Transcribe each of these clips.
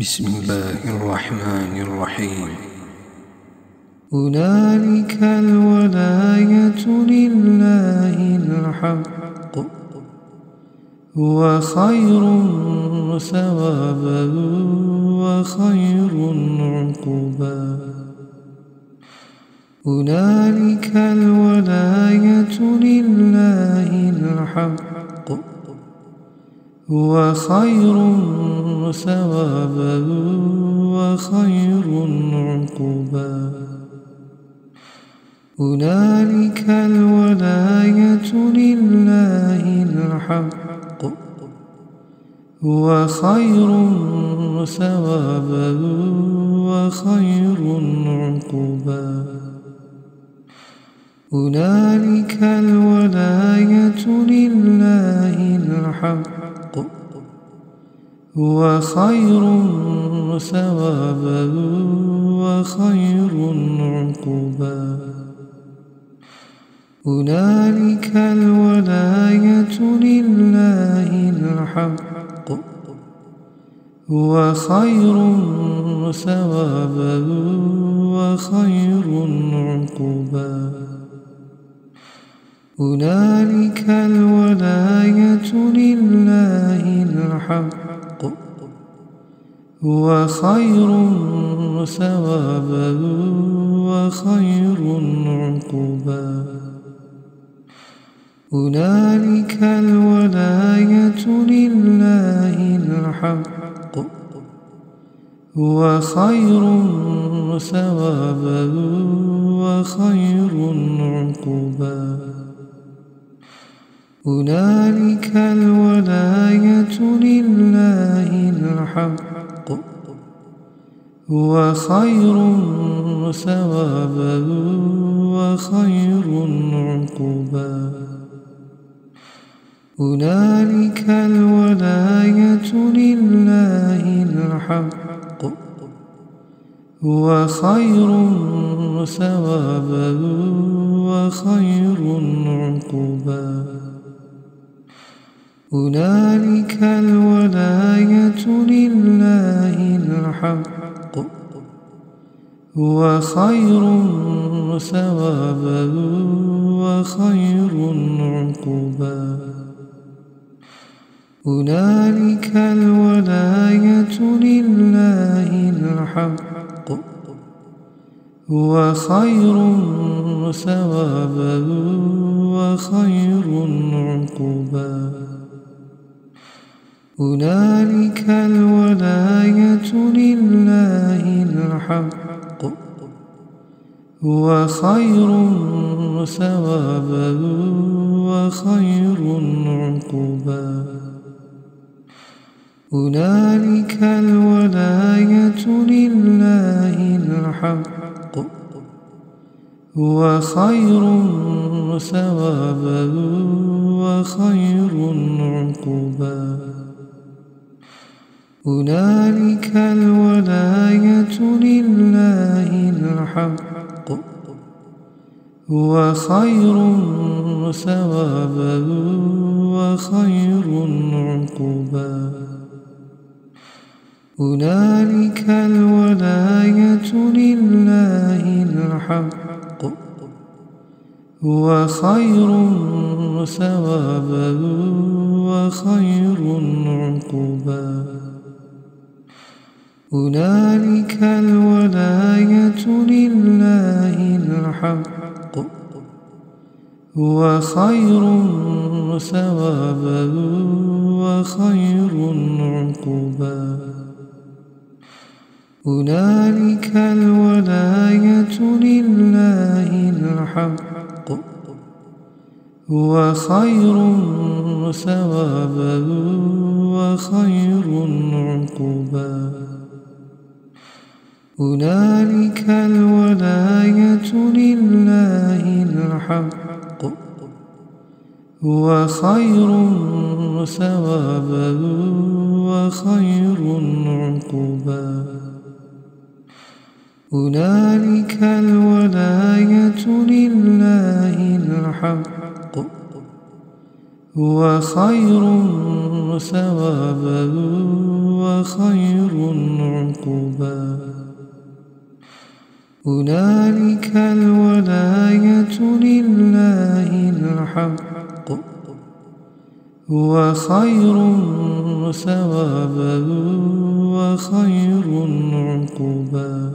بسم الله الرحمن الرحيم. هنالك الولاية لله الحق هو خير ثوابا وخير عقبا. هنالك الولاية لله الحق هو خير ثوابا وخير عقبا. هنالك الولاية لله الحق. هو خير ثوابا وخير عقبا. هنالك الولاية لله الحق. هو خير ثوابا وخير عقبا. هنالك الولاية لله الحق. هو خير ثوابا وخير عقبا. هنالك الولاية لله الحق. هو خير ثوابا وخير عقبا. هنالك الولاية لله الحق. هو خير ثوابا وخير عقبا. هنالك الولاية لله الحق. هو خير ثوابا وخير عقبا. هنالك الولاية لله الحق. هو خير ثوابا وخير عقبا. هنالك الولاية لله الحق. هو خير ثوابا وخير عقبا. هنالك الولاية لله الحق. هو خير ثوابا وخير عقبا. هنالك الولاية لله الحق. هو خير ثوابا وخير عقبا. هنالك الولاية لله الحق. هو خير ثوابا وخير عقبا. هنالك الولاية لله الحق. هو خير ثوابا وخير عقبا. هنالك الولاية لله الحق. هو خير ثوابا وخير عقبا. هنالك الولاية لله الحق. هو خير ثوابا وخير عقبا. هنالك الولاية لله الحق هو خير ثوابا وخير عقبا. هنالك الولاية لله الحق هو خير ثوابا وخير عقبا. هنالك الولاية لله الحق هو خير ثوابا وخير هنالك الولاية لله الحق هو خير ثوابا وخير عقبا.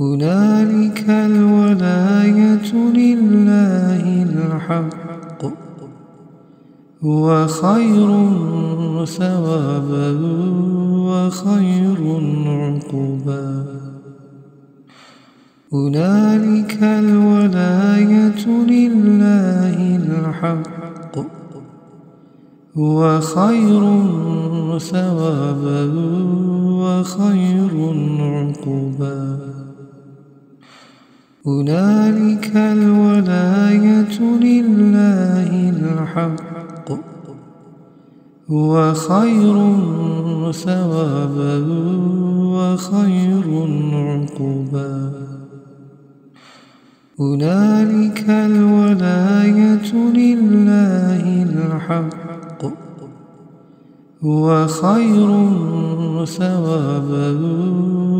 هنالك الولاية لله الحق هو خير ثوابا وخير عقبا. هنالك الولاية لله الحق هو خير ثوابا وخير عقبا. هنالك الولاية لله الحق هو خير ثوابا وخير عقبا. هنالك الولاية لله الحق هو خير ثوابا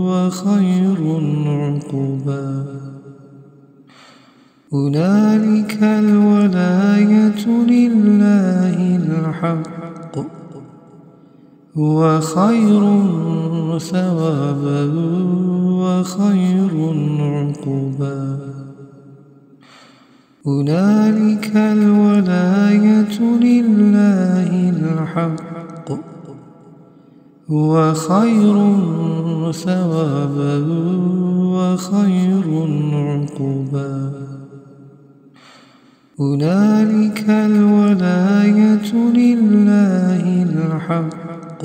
وخير عقبا. هنالك الولاية لله الحق هو خير ثوابا وخير عقبا. هنالك الولاية لله الحق هو خير ثوابا وخير عقبا. هنالك الولاية لله الحق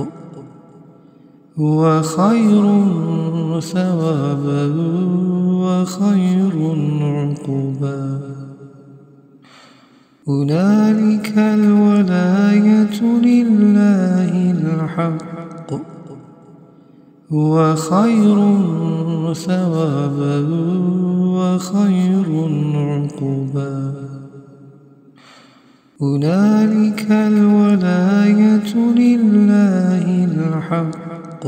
هو خير ثوابا وخير عقبا. هنالك الولاية لله الحق هو خير ثوابا وخير عقبا. هنالك الولاية لله الحق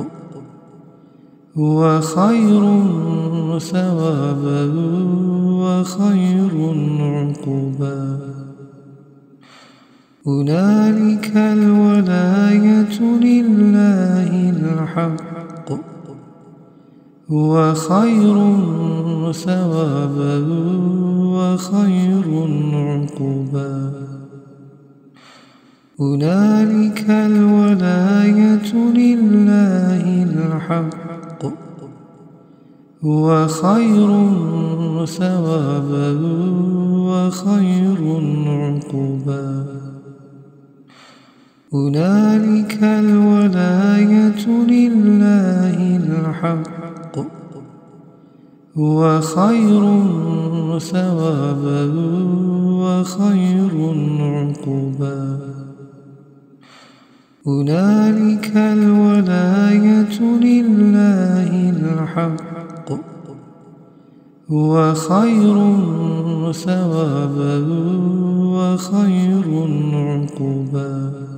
هو خير ثوابا وخير عقبا. هنالك الولاية لله الحق هو خير ثوابا وخير عقبا. هنالك الولاية لله الحق هو خير ثوابا وخير عقبا. هنالك الولاية لله الحق هو خير ثوابا وخير عقبا. هنالك الولاية لله الحق هو خير ثوابا وخير عقبا.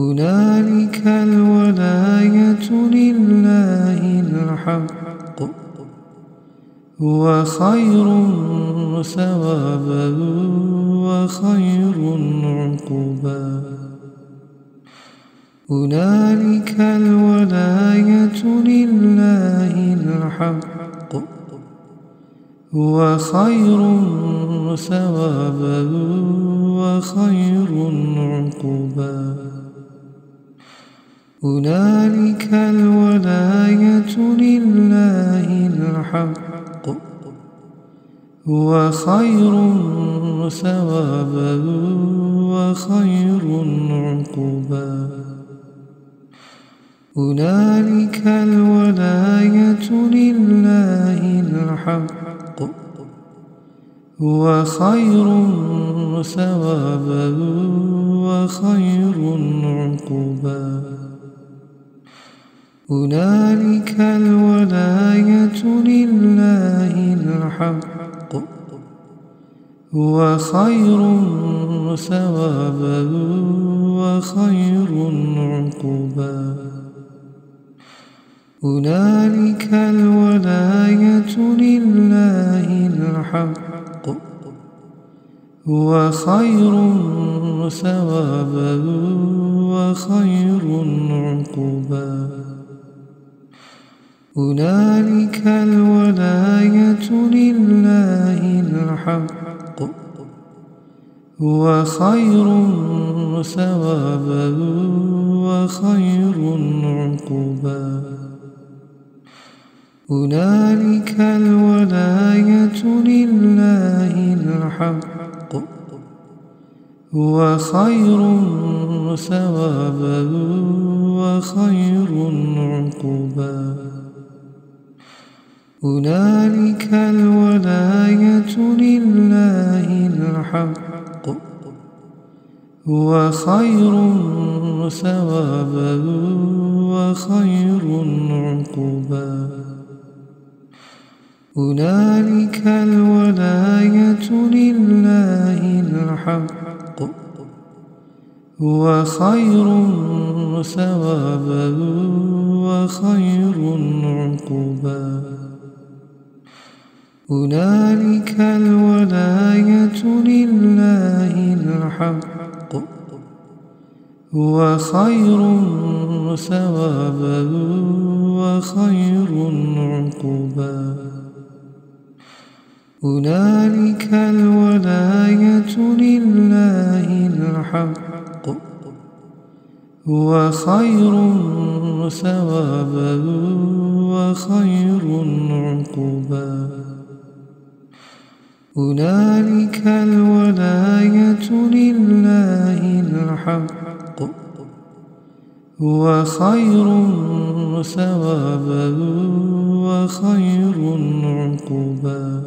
هنالك الولاية لله الحق هو خير ثوابا وخير عقبا. هنالك الولاية لله الحق هو خير ثوابا وخير عقبا. هنالك الولاية لله الحق هو خير ثوابا وخير عقبا. هنالك الولاية لله الحق هو خير ثوابا وخير عقبا. هنالك الولاية لله الحق هو خير ثوابا وخير عقبا. هنالك الولاية لله الحق هو خير ثوابا وخير عقبا. هنالك الولاية لله الحق هو خير ثوابا وخير عقبا. هنالك الولاية لله الحق هو خير ثوابا وخير عقبا. هنالك الولاية لله الحق هو خير ثوابا وخير عقبا. هنالك الولاية لله الحق هو خير ثوابا وخير عقبا. هنالك الولاية لله الحق هو خير ثوابا وخير عقبا. هنالك الولاية لله الحق هو خير ثوابا وخير عقبا. هنالك الولاية لله الحق هو خير ثوابا وخير عقبا.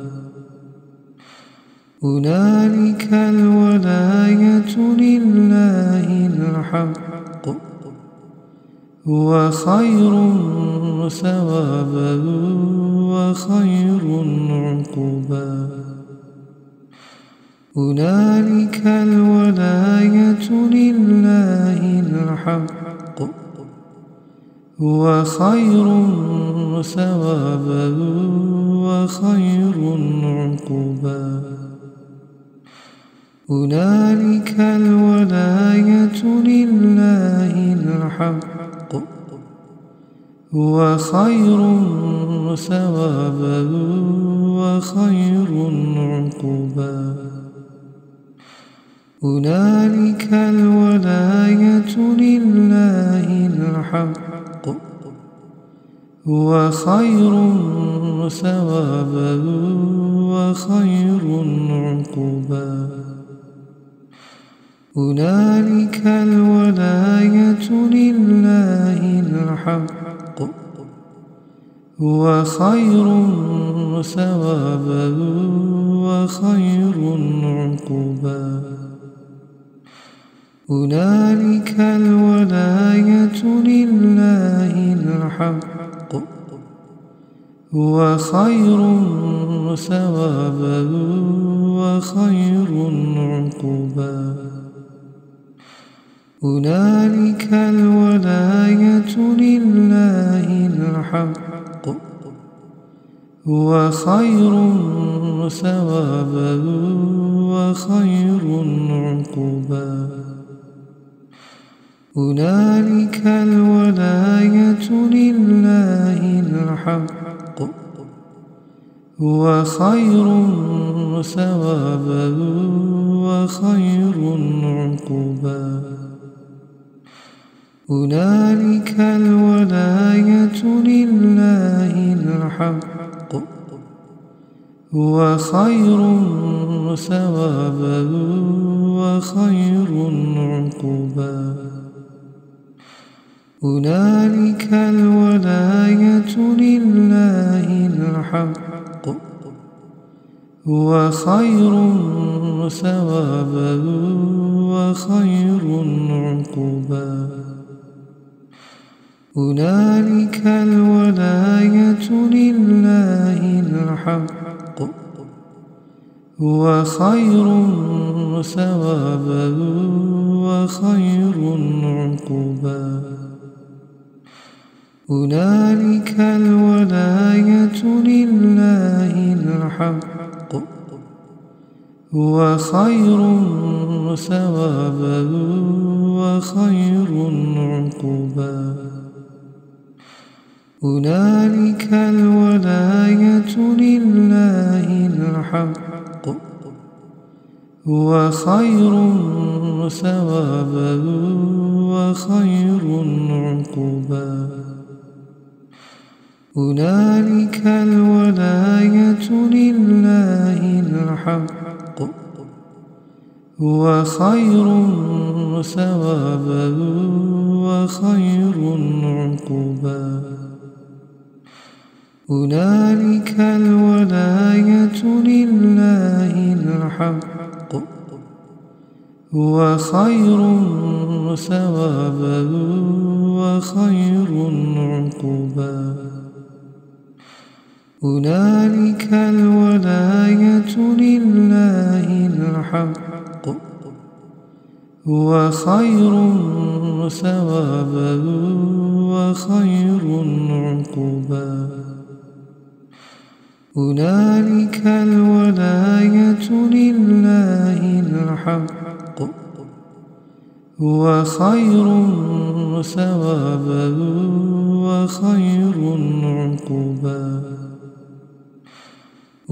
هنالك الولاية لله الحق هو خير ثوابا وخير عقبا. هنالك الولاية لله الحق هو خير ثوابا وخير عقبا. هنالك الولاية لله الحق هو خير ثوابا وخير عقبا. هنالك الولاية لله الحق هو خير ثوابا وخير عقبا. هنالك الولاية لله الحق هو خير ثوابا وخير عقبا. هنالك الولاية لله الحق هو خير ثوابا وخير عقبا. هنالك الولاية لله الحق هو خير ثوابا وخير عقبا. هنالك الولاية لله الحق هو خير ثوابا وخير عقبا. هنالك الولاية لله الحق هو خير ثوابا وخير عقبا. هنالك الولاية لله الحق هو خير ثوابا وخير عقبا. هنالك الولاية لله الحق هو خير ثوابا وخير عقبا. هنالك الولاية لله الحق هو خير ثوابا وخير عقبا. هنالك الولاية لله الحق هو خير ثوابا وخير عقبا. هنالك الولاية لله الحق هو خير ثوابا وخير عقبا. هنالك الولاية لله الحق هو خير ثوابا وخير عقبا. هنالك الولاية لله الحق هو خير ثوابا وخير عقبا. هنالك الولاية لله الحق هو خير ثوابا وخير عقبا.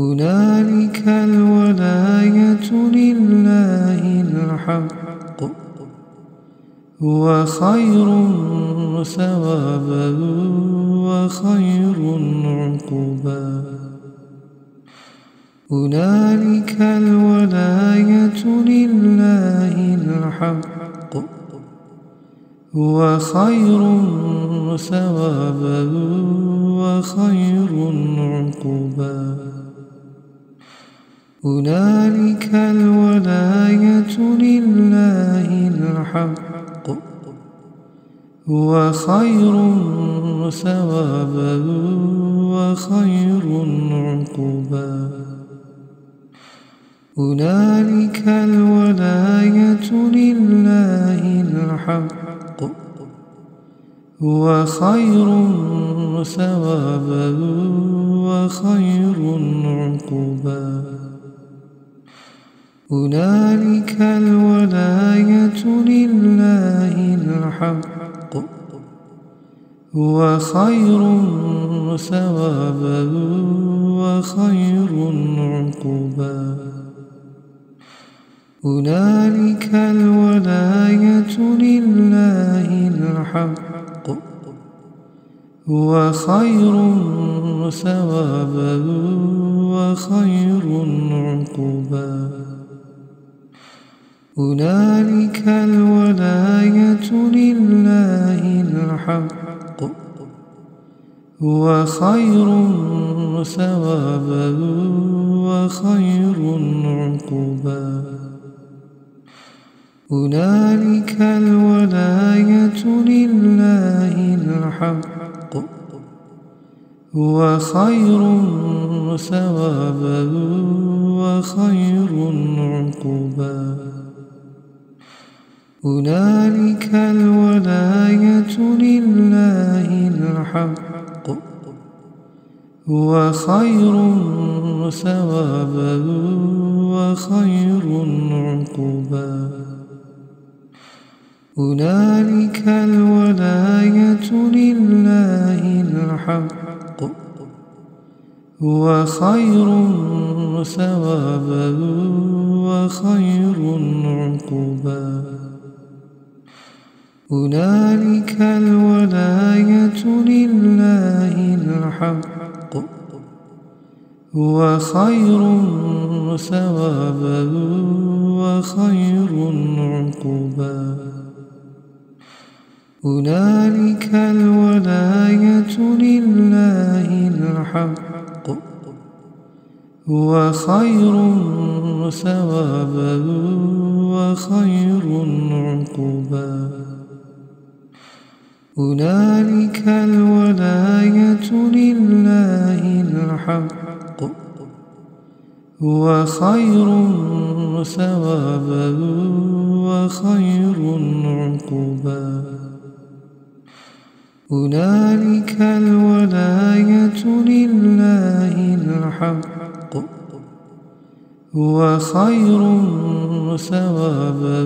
هنالك الولاية لله الحق هو خير ثوابا وخير عقبا. هنالك الولاية لله الحق هو خير ثوابا وخير عقبا. هنالك الولاية لله الحق هو خير ثوابا وخير عقبا. هنالك الولاية لله الحق هو خير ثوابا وخير عقبا. هنالك الولاية لله الحق هو خير ثوابا وخير عقبا. هنالك الولاية لله الحق هو خير ثوابا وخير عقبا. هنالك الولاية لله الحق هو خير ثوابا وخير عقبا. هنالك الولاية لله الحق هو خير ثوابا وخير عقبا. هنالك الولاية لله الحق هو خير ثوابا وخير عقبا. هنالك الولاية لله الحق هو خير ثوابا وخير عقبا. هنالك الولاية لله الحق هو خير ثوابا وخير عقبا. هنالك الولاية لله الحق هو خير ثوابا وخير عقبا. هنالك الولاية لله الحق هو خير ثوابا وخير عقبا. هنالك الولاية لله الحق هو خير ثوابا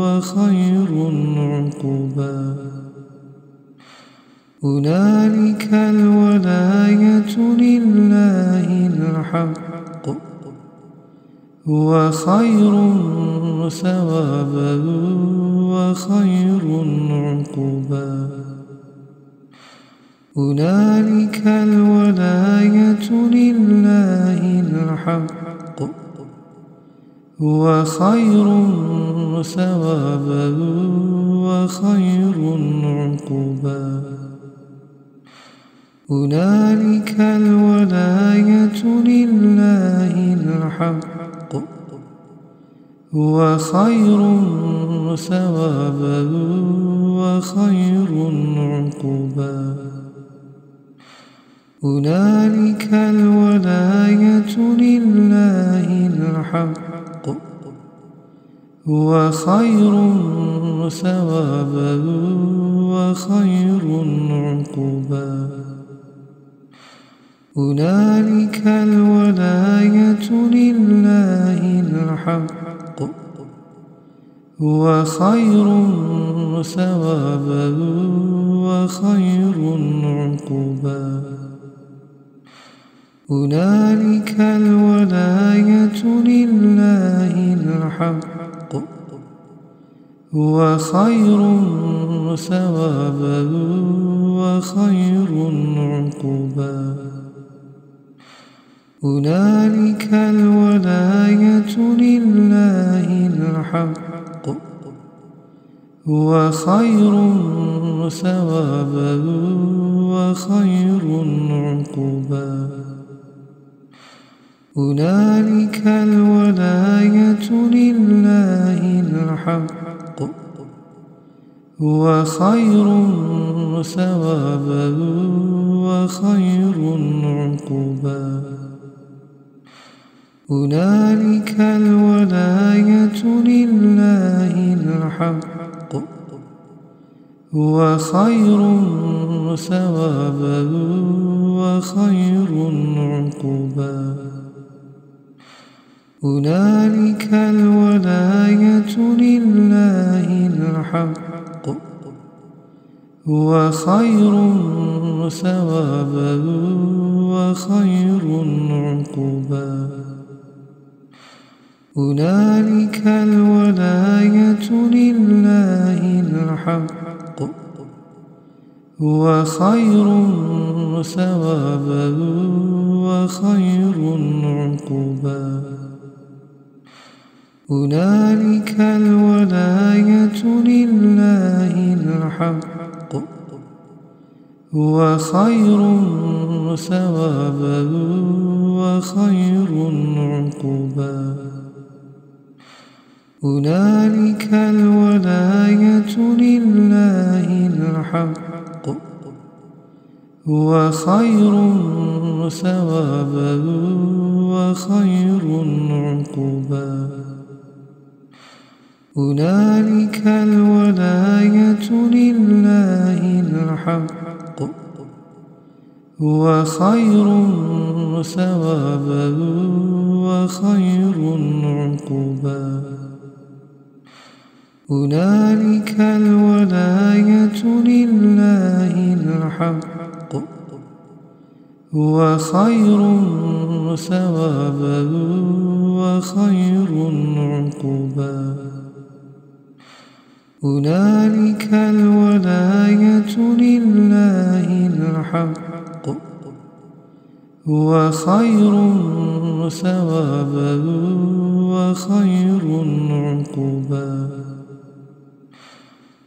وخير عقبا. هنالك الولاية لله الحق هو خير ثوابا وخير عقبا. هنالك الولاية لله الحق هو خير ثوابا وخير عقبا. هنالك الولاية لله الحق هو خير ثوابا وخير عقبا. هنالك الولاية لله الحق هو خير ثوابا وخير عقبا. هنالك الولاية لله الحق هو خير ثوابا وخير عقبا. هنالك الولاية لله الحق هو خير ثوابا وخير عقبا. هنالك الولاية لله الحق هو خير ثوابا وخير عقبا. هنالك الولاية لله الحق هو خير ثوابا وخير عقبا. هنالك الولاية لله الحق هو خير ثوابا وخير عقبا. هنالك الولاية لله الحق هو خير ثوابا وخير عقبا. هنالك الولاية لله الحق هو خير ثوابا وخير عقبا. هنالك الولاية لله الحق هو خير ثوابا وخير عقبا. هنالك الولاية لله الحق هو خير ثوابا وخير عقبا. هنالك الولاية لله الحق هو خير ثوابا وخير عقبا. هنالك الولاية لله الحق هو خير ثوابا وخير عقبا. هنالك الولاية لله الحق هو خير ثوابا وخير عقبا.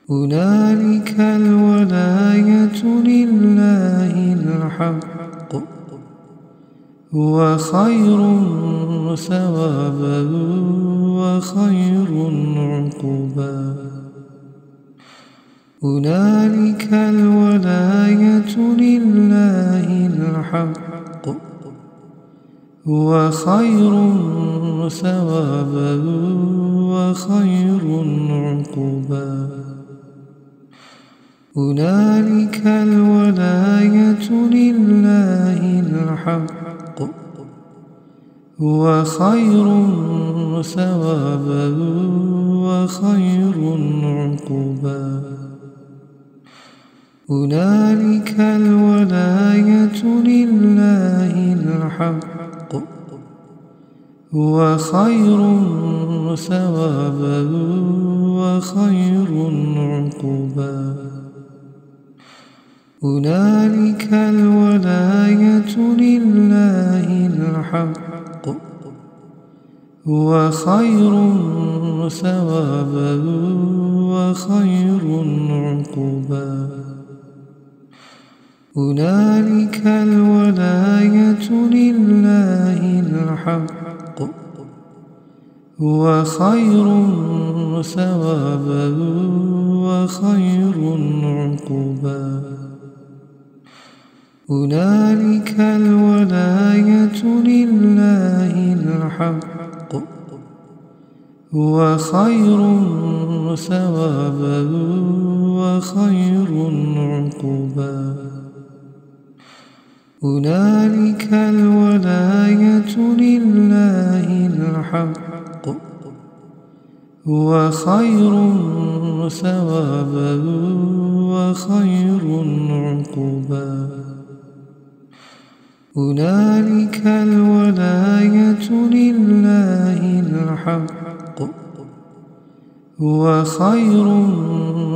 هنالك الولاية لله الحق هو خير ثوابا وخير عقبا. هنالك الولاية لله الحق هو خير ثوابا وخير عقبا. هنالك الولاية لله الحق هو خير ثوابا وخير عقبا. هنالك الولاية لله الحق هو خير ثوابا وخير عقبا. هنالك الولاية لله الحق هو خير ثوابا وخير عقبا. هنالك الولاية لله الحق هو خير ثوابا وخير عقبا. هنالك الولاية لله الحق هو خير ثوابا وخير عقبا. هنالك الولاية لله الحق هو خير ثوابا وخير عقبا. هنالك الولاية لله الحق هو خير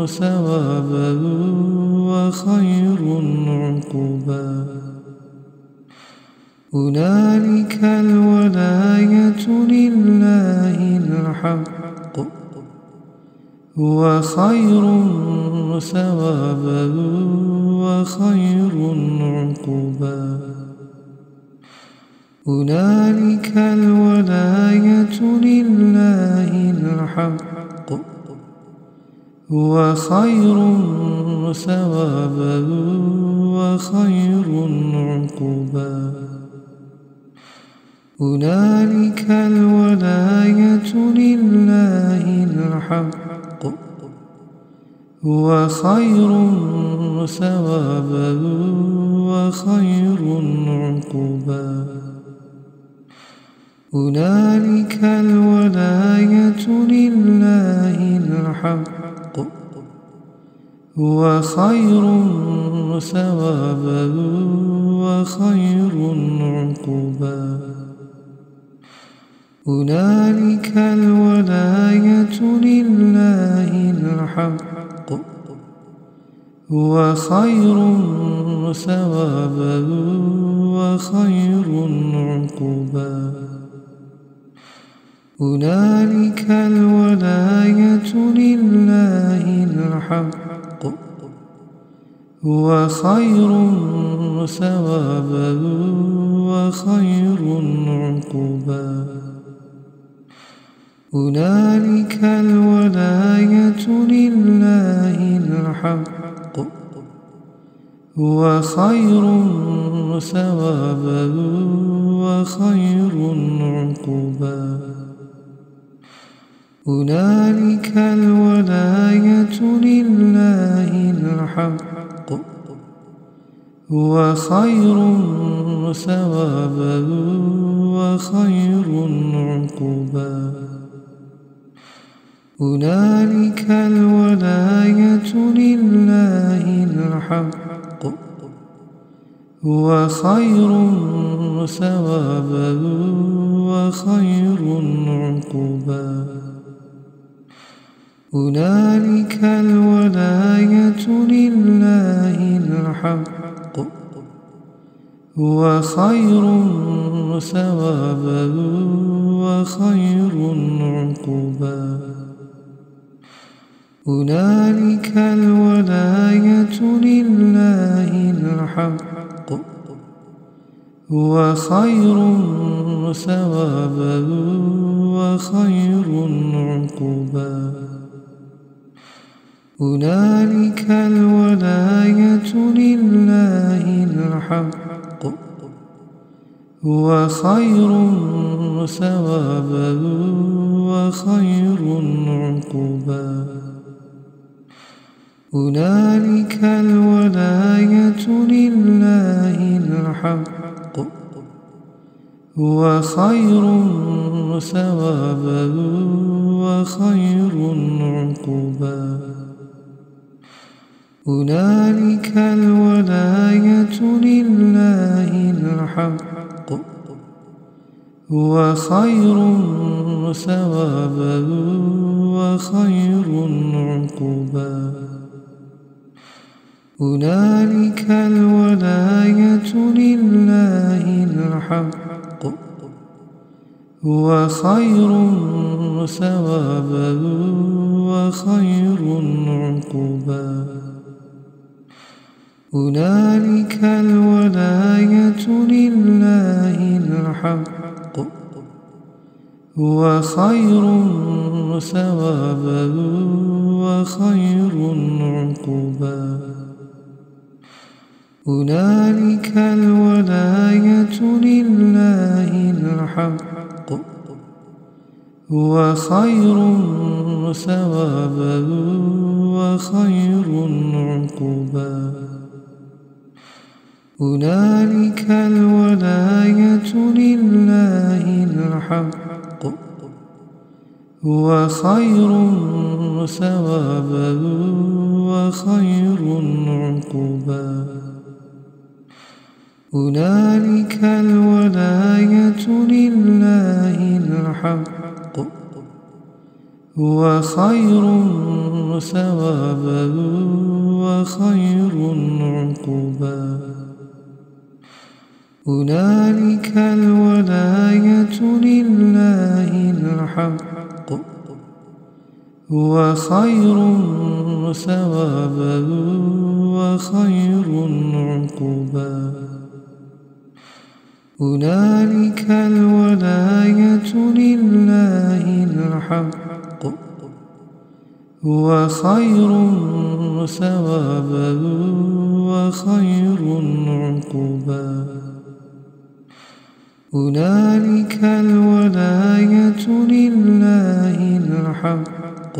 ثوابا وخير عقبا. هنالك الولاية لله الحق هو خير ثوابا وخير عقبا. هنالك الولاية لله الحق هو خير ثوابا وخير عقبا. هنالك الولاية لله الحق هو خير ثوابا وخير عقبا. هنالك الولاية لله الحق هو خير ثوابا وخير عقبا. هنالك الولاية لله الحق هو خير ثوابا وخير عقبا. هنالك الولاية لله الحق هو خير ثوابا وخير عقبا. هنالك الولاية لله الحق هو خير ثوابا وخير عقبا. هنالك الولاية لله الحق هو خير ثوابا وخير عقبا. هنالك الولاية لله الحق هو خير ثوابا وخير عقبا. هنالك الولاية لله الحق هو خير ثوابا وخير عقبا. هنالك الولاية لله الحق هو خير ثوابا وخير عقبا. هنالك الولاية لله الحق هو خير ثوابا وخير عقبا. هنالك الولاية لله الحق هو خير ثوابا وخير عقبا. هنالك الولاية لله الحق هو خير ثوابا وخير عقبا. هنالك الولاية لله الحق هو خير ثوابا وخير عقبا. هنالك الولاية لله الحق هو خير ثوابا وخير عقبا. هنالك الولاية لله الحق هو خير ثوابا وخير عقبا. هنالك الولاية لله الحق هو خير ثوابا وخير عقبا. هنالك الولاية لله الحق هو خير ثوابا وخير عقبا. هنالك الولاية لله الحق هو خير ثوابا وخير عقبا. هنالك الولاية لله الحق هو خير ثوابا وخير عقبا. هنالك الولاية لله الحق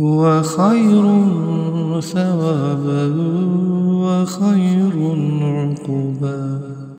هو خير ثوابا وخير عقبا.